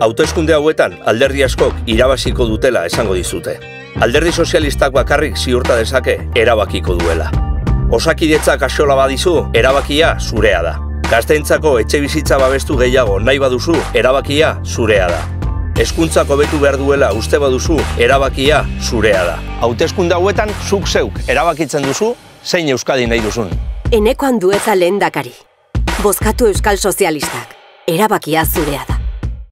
Hauteskunde hauetan alderdi askok irabaziko dutela esango dizute. Alderdi sozialistak bakarrik ziurta dezake erabakiko duela. Osakidetzak asola badizu, erabakia zurea da. Gazteentzako etxe bizitza babestu gehiago nahi baduzu, erabakia zurea da hezkuntzako betu behar duela uste baduzu, erabakia zurea da. Hautezkunde hauetan zuk zeuk erabakitzen duzu zein Euskadi nahi duzun. Eneko handueza lehen dakari. Bozkatu Euskal Sozialistak. Erabakia zurea da.